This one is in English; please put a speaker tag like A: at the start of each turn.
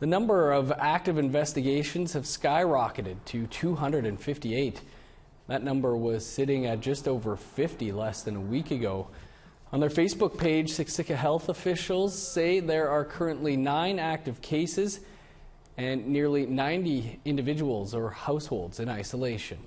A: The number of active investigations have skyrocketed to 258. That number was sitting at just over 50 less than a week ago. On their Facebook page, Siksika health officials say there are currently nine active cases and nearly 90 individuals or households in isolation.